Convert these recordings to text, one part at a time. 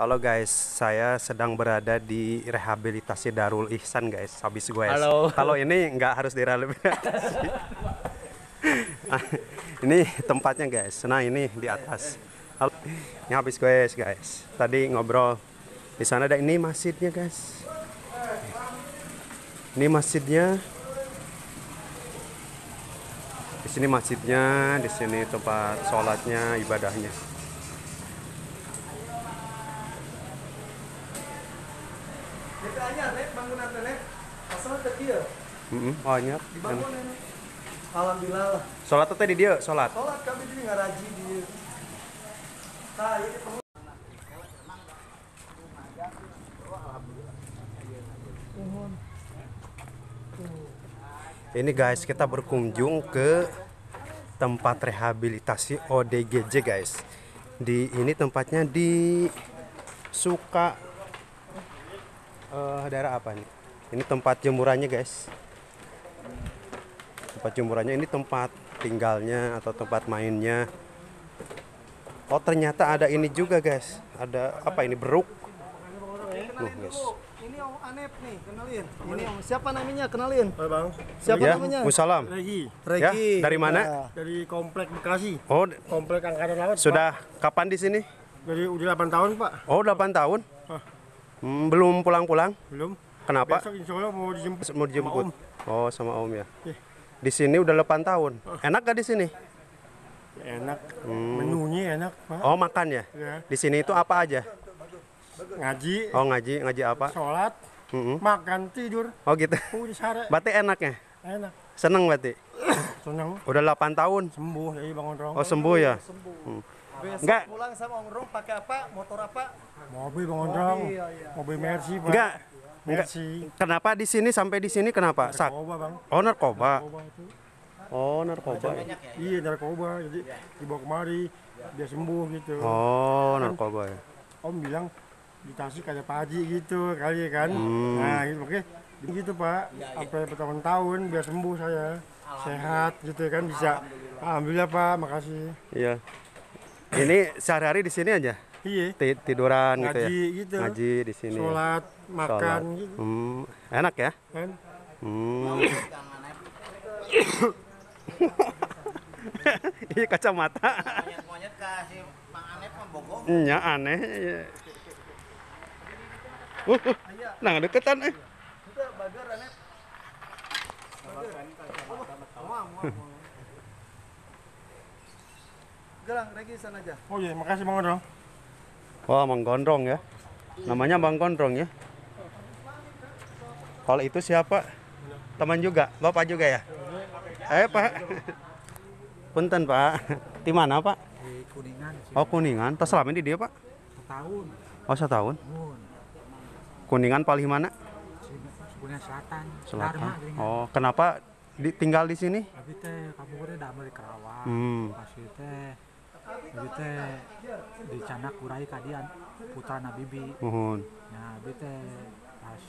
Halo guys, saya sedang berada di rehabilitasi Darul Ihsan guys. Habis gue. Halo. Kalau ini nggak harus direhabilitasi. ini tempatnya guys. Nah ini di atas. Halo. Ini habis gue guys. Tadi ngobrol. Di sana ada ini masjidnya guys. Ini masjidnya. Di sini masjidnya, di sini tempat sholatnya, ibadahnya. Itu aja nek bangunan nek. Asal teh Mm banyak. Dibangun nek. Alhamdulillah lah. Sholat teh di dia, sholat. Sholat kami di ngaraji di Tah, ieu ketemu Ini guys, kita berkunjung ke tempat rehabilitasi ODGJ guys. Di ini tempatnya di Suka eh daerah apa nih? Ini tempat jemurannya guys. Tempat jemurannya ini tempat tinggalnya atau tempat mainnya. Oh ternyata ada ini juga guys. Ada apa ini beruk? Nuh, guys. Ini Om Anep nih, kenalin. Ini Om siapa namanya? Kenalin. Halo bang, Siapa ya, namanya? Musalam. Regi Ya, dari mana? Nah, dari Komplek Bekasi, Oh, Komplek Angkatan Laut. sudah kapan di sini? Pak. Dari udah 8 tahun pak, Oh, 8 tahun. Hah. Hmm, belum pulang-pulang. belum. Kenapa? Besok insya Allah mau dijemput. Mau dijemput. Om. Oh, sama Om ya. Iya. Di sini udah 8 tahun. Enak gak di sini? Ya, enak, menunya enak pak. Oh, makan ya. Ya. Di sini itu apa aja? Ngaji, Oh, ngaji, ngaji apa? sholat, Mm-mm. makan, tidur. Oh, gitu. Udah Berarti enaknya. enak. Seneng berarti. Senang, Udah 8 tahun. sembuh dari bangun rong. Oh, sembuh ya. Besok Enggak. pulang sama Om Rong pakai apa? Motor apa? Mobil bangun rong, iya, iya. mobil Mercy pak. Enggak. Mercy. Kenapa di sini sampai di sini kenapa? Sak. Narkoba bang. Oh, narkoba. Narkoba itu. Oh, narkoba. Iya narkoba, jadi dibawa kemari, dia sembuh gitu. Oh, narkoba ya. Om bilang di Tasik ada Pak Haji gitu kali kan. Hmm. Nah, gitu oke. Begitu Pak, sampai bertahun-tahun biar sembuh saya. Sehat gitu kan bisa. Alhamdulillah Pak, makasih. Iya. Ini sehari-hari di sini aja. Iya. Ti- Tiduran gitu ya. Ngaji gitu. Ngaji di sini. ya. Sholat, makan Sholat. gitu Hmm, enak ya? kan. Hmm. Iya kacamata. monyet kasih Mang Anep mah bogor. Nya aneh. ya. Uh, uh, nah deketan eh. Bagar Anep. Gelang Regi sana aja. Oh iya, makasih Bang Odong. Wah, Bang Gondrong ya. Namanya Bang Gondrong ya. Kalau itu siapa? Teman juga, Bapak juga ya? Eh, Pak. Punten, Pak. Di mana, Pak? Di Kuningan Oh, Kuningan. Tas selama di dia, Pak? tahun. Oh, setahun. Kuningan paling mana? Kuningan Selatan. Selatan. Oh, kenapa di, tinggal di sini? Tapi teh kamu udah damel di Kerawang. Hmm. Kasih teh Jadi teh di Canak Kurai kadian putra Nabibi. Mohon. Nah, abi teh pas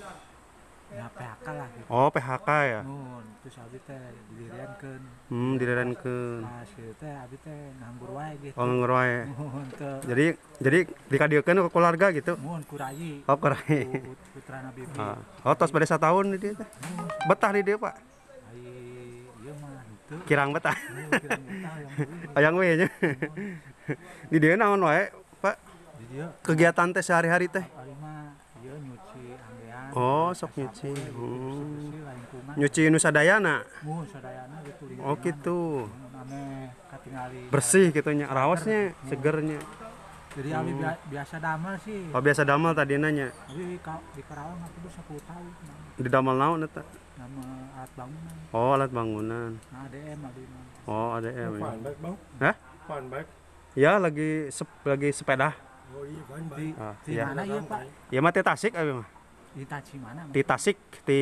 ya PHK lah gitu. Oh, PHK ya. Nun, terus abi teh didiriankeun. Hmm, direrenkeun. Pas kieu teh abi teh nganggur wae gitu. Oh. Mun teu Jadi jadi dikadiekeun ke keluarga gitu. mun kurai Oh, kerai. ku putra Nabibi. Ah. Oh, tos pada setahun di dia teh. Betah di dia, Pak. Ieu mah henteu. Kirang betah. Mun kirang betah yang beuih. Ayang we nya. Di dia naon wae, Pak? Di dieu Kegiatan teh sehari-hari teh. ieu nyuci. Oh, sok nyuci. Hmm. Nyuci nu sadayana. Mun sadayana gitu lingkungan. Oh, gitu. Bersih gitu nya. Rawasnya, segernya. Jadi abi bia- biasa damel sih. Oh, biasa damel tadi nanya. Abi ka- di Karawang aku tuh 10 tahun. Di damel naon eta? Nama alat bangunan. Oh, alat bangunan. Nah, ADM abi mah. Oh, ADM. ya. Fun bike Bang. Hah? Fun bike. Ya, lagi sep- lagi sepeda. Oh iya, fun Di, bike. Ah, di iya. mana ya Pak? Ya mah di Tasik abi mah. Di Taci mana? Di Tasik di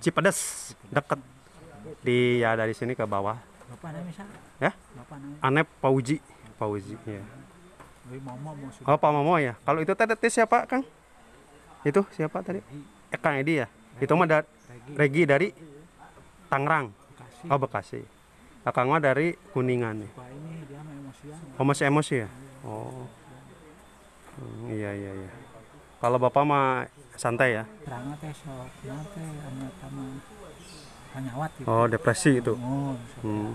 Cipedes deket di ya dari sini ke bawah. Bapak namanya siapa? Ya? Bapak namanya? Anep Pauji. Pauji ya. Momo. Oh, Pak Momo ya. Kalau itu tadi siapa, Kang? Itu siapa tadi? Eh, Kang Edi ya. Itu mah da- Regi dari Tangerang. Oh, Bekasi. Akang mah dari Kuningan emosian. Oh, masih emosi ya? Oh. Hmm, iya iya iya. Kalau bapak mah santai ya. teh sok anu sama gitu Oh depresi itu. oh sok, Hmm.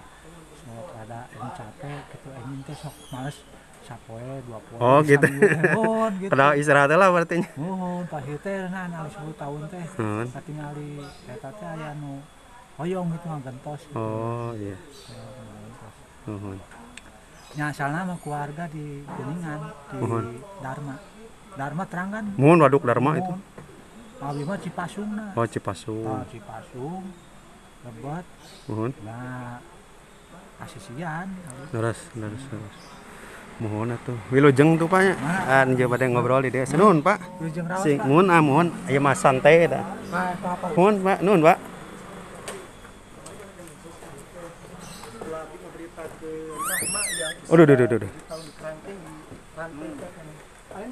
sok ada ini capek gitu ini teh sok males sapoe dua poe Oh, gitu. mohon gitu istirahat lah berarti. mohon pas itu teh nah 10 tahun teh Hmm. katingali eta teh aya nu hoyong gitu gitu. Oh iya. Gentos. Nuhun. nya asalna mah keluarga di Geningan di Mohon. Dharma Dharma terang kan Mohon waduk Dharma itu. Abi mah Cipasung nah Oh Cipasung. Ah, Cipasung lebat Mohon. nah asisian Terus terus terus. Mohon atuh. Wilujeng tuh Pak nya. An jeung pada ngobrol di desa. Nuhun Pak. Wilujeng raos Sing mohon ah mohon. Aya mah santai eta. Apa Mohon Pak, nuhun Pak. Aduh, aduh, aduh, aduh. Orang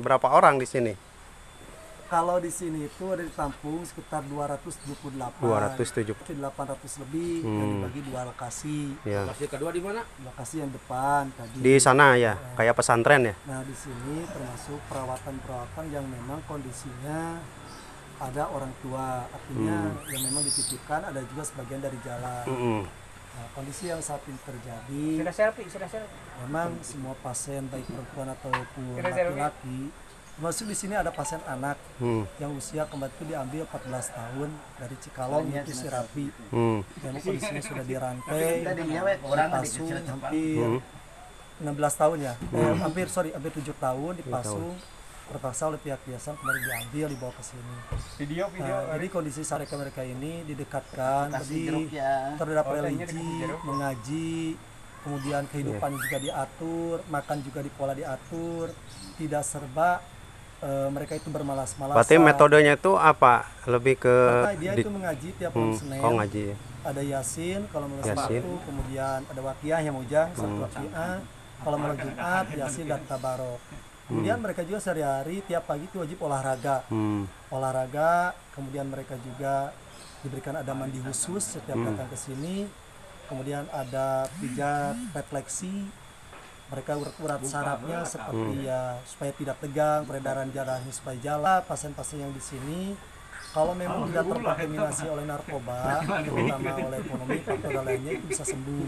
berapa orang di sini? Kalau di sini itu ada ditampung sekitar 228. 270. 800 lebih Hmm. yang dibagi dua lokasi. Ya. Lokasi yang depan tadi. Di sana ya, kayak pesantren ya. Nah, di sini termasuk perawatan-perawatan yang memang kondisinya ada orang tua, artinya Hmm. yang memang dititipkan ada juga sebagian dari jalan. Mm-mm. Nah, kondisi yang saat ini terjadi sudah selfie sudah selfie. memang semua pasien baik perempuan ataupun laki-laki termasuk di sini ada pasien anak Hmm. yang usia kemarin itu diambil 14 tahun dari Cikalong itu si Rapi Hmm. memang kondisinya sudah dirantai dipasung hampir Hmm. 16 tahun ya. Eh, hampir sorry hampir 7 tahun dipasung terpaksa oleh pihak yayasan kemarin diambil dibawa ke sini video Nah, jadi kondisi mereka mereka ini didekatkan lebih jeruk ya terhadap religi mengaji kemudian kehidupan juga diatur makan juga di pola diatur tidak serba eh, mereka itu bermalas-malasan Berarti metodenya itu apa? Lebih ke Maka dia di- itu mengaji tiap hmm. malam Senin Oh ngaji ya. ada yasin kalau Yasin. sabtu kemudian ada wakiyah yang ujang satu Hmm. wakiyah kalau malam jumat yasin dan tabarok kemudian mereka juga sehari-hari tiap pagi itu wajib olahraga. Hmm. olahraga kemudian mereka juga diberikan ada mandi khusus setiap Hmm. datang ke sini. Kemudian ada pijat refleksi. Mereka urat-urat sarafnya seperti Hmm. ya supaya tidak tegang peredaran darahnya supaya jalan pasien-pasien yang di sini. Kalau memang tidak terkontaminasi oleh narkoba terutama oleh ekonomi faktor dan lainnya itu bisa sembuh.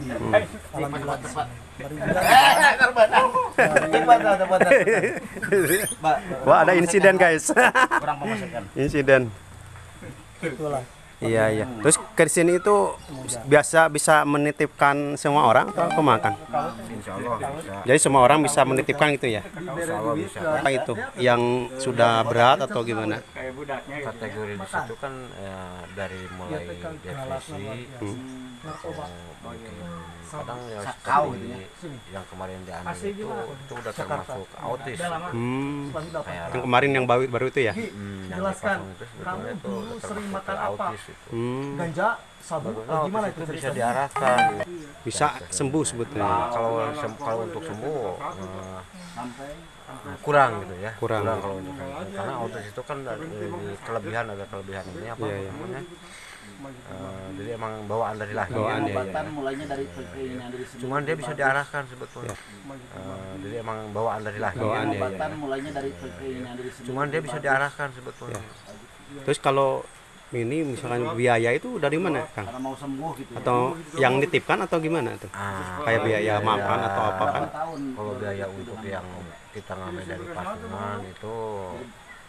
Alhamdulillah. Di sini baru juga Wah ada insiden guys. kurang insiden. itulah Iya iya. Terus ke sini itu biasa bisa menitipkan semua orang atau Allah bisa. Jadi semua orang bisa menitipkan gitu ya? Insya Allah bisa. Apa itu? Yang sudah berat atau gimana? Kategori di situ kan ya, dari mulai depresi, eh, mungkin kadang ya Sakau gitu yang kemarin diambil itu itu udah termasuk autis. Hmm. Kayak Yang kemarin yang baru baru itu ya? hmm, yang jelaskan. itu Kamu itu dulu sering makan apa? itu. Hmm. ganja sabu oh, gimana itu itu bisa diarahkan. Bisa sembuh sebetulnya. Nah, kalau kalau untuk sembuh kurang gitu ya Kurang. kalau untuk karena autis itu kan dari kelebihan ada kelebihan ini apa Iya, iya. namanya Eh, jadi emang bawaan dari lahir Bawaan, iya, Pengobatan mulainya dari keinginan dari sendiri. cuman dia bisa diarahkan sebetulnya Eh, jadi emang bawaan dari lahir Bawaan, iya, iya. Pengobatan mulainya dari keinginan dari sendiri. cuman dia bisa diarahkan sebetulnya Terus kalau ini misalkan biaya itu dari mana, Kang? Karena mau sembuh gitu. ya. Atau yang nitipkan atau gimana tuh? Ah, Kayak biaya kalau makan biaya- atau apa kan? kalau biaya untuk yang kita ngambil dari pasungan itu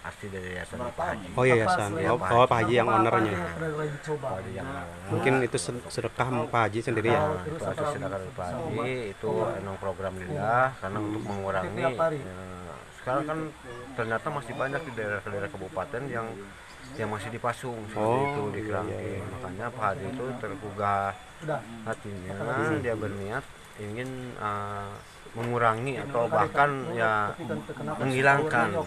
asli dari yayasan Pak Haji. Oh iya yayasan. Oh, oh Pak Haji yang ownernya. Pak Haji yang Mungkin itu sed- sedekah Pak Haji sendiri ya. Nah, itu ada sedekah dari Pak Haji itu emang program lillah karena untuk mengurangi eh, sekarang kan ternyata masih banyak di daerah-daerah kabupaten yang yang masih dipasung seperti Oh, itu di Kerangkeng makanya Pak Haji itu tergugah hatinya dia berniat ingin eh, mengurangi atau bahkan ya menghilangkan. Iya,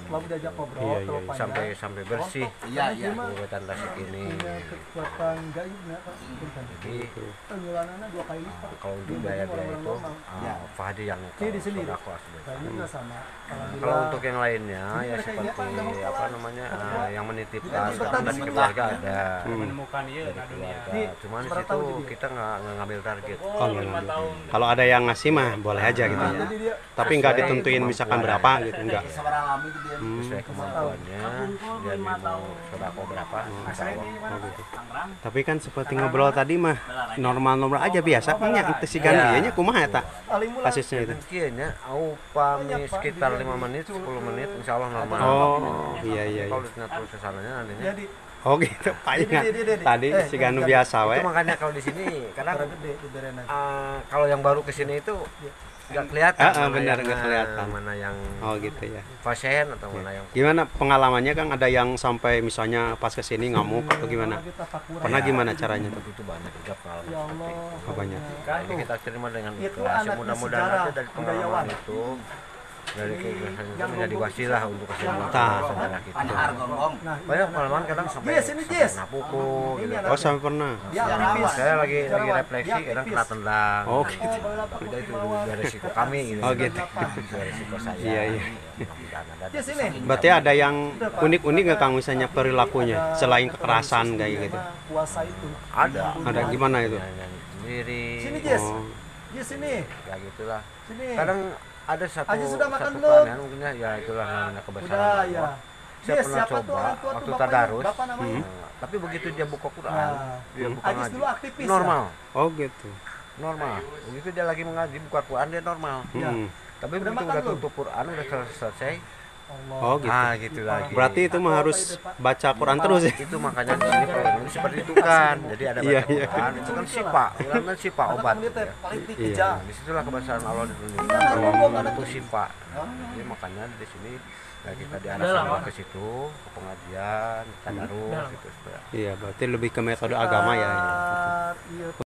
iya, iya. sampai sampai bersih. Iya, iya. kabupaten Tasik ini. jadi dua kali lipat. Kalau untuk biaya-biaya itu eh, Haji yang Ki di sini. sodako asli. Nah, ini juga sama. Alhamdulillah. Kalau untuk yang lainnya ya seperti apa namanya eh, yang menitipkan dari keluarga ada. Menemukan iya dari keluarga. Ini Cuman situ kita nggak ngambil target. Oh. Kalau ada yang ngasih mah boleh aja gitu ya. Tapi nggak ditentuin misalkan berapa gitu enggak. Gitu dia. Sesuai kemampuannya dia mau sodako berapa insya Allah. Oh, gitu. Tapi kan seperti ngobrol tadi mah normal-normal aja biasa nya itu si kan Iya. dianya kumaha eta paling mulai kasusnya itu. Mungkinnya upami sekitar 5 menit 10 menit insya Allah normal. Oh, iya iya. iya. Kalau ditanya terus ke sananya nantinya jadi Oh gitu, Pak ingat. ini, ini, ini. Tadi Eh, si Ganu biasa we. itu makanya kalau di sini kadang karena eh, kalau yang baru ke sini itu nggak kelihatan ah, mana benar, nggak eh, kelihatan. mana yang Oh gitu ya. pasien atau mana yang Gimana pengalamannya Kang ada yang sampai misalnya pas ke sini ngamuk atau gimana? Pernah gimana caranya tuh? itu banyak juga pengalaman Ya seperti itu. Allah. Oh, banyak. Nah, ini kita terima dengan Itu ikhlas. Ya, mudah-mudahan dari pengalaman itu dari keikhlasan itu menjadi wasilah untuk kesembuhan saudara kita. Nah, Banyak pengalaman kadang sampai Yes, ini sampai yes. kena pukul gitu. Oh sampai pernah. Saya lagi lagi refleksi kadang kena tendang. Oh gitu. Udah itu udah resiko kami gitu. Oh gitu. Itu resiko saya. Iya, iya. Berarti ada yang unik-unik nggak Kang misalnya perilakunya selain kekerasan kayak gitu? Puasa itu. Ada. Ada gimana itu? Sendiri. Sini, Jess. Oh, Dia sini. Ya gitulah. Sini. Kadang ada satu Aji sudah makan satu belum? keanehan mungkin ya, ya itulah namanya kebesaran Udah Allah. ya. Saya Yes, pernah coba tuh waktu tadarus. Namanya? Nah, tapi begitu dia buka Quran, Nah, dia buka Ajis ngaji. dulu aktivis ya? normal, oh gitu. normal. Begitu dia lagi mengaji buka Quran dia normal. Iya. Hmm. Tapi Udah begitu udah tutup Quran udah sel- selesai, Allah. Oh gitu. ah gitu lagi. Berarti itu mah harus baca Quran terus ya? itu makanya di sini kalau ini seperti itu kan. Jadi ada baca Iya, iya. Quran, itu kan sipa, Quran kan sipa obat. Ya, ya. Iya. dikejar. Nah, di situlah kebesaran Allah ditunjukkan Iya, kalau ngomong Quran ada itu tuh. sifa. Jadi makanya di sini ya kita diarahkan ke situ, ke pengajian, tadarus gitu. supaya Iya, berarti lebih ke metode agama ya. ya. Iya,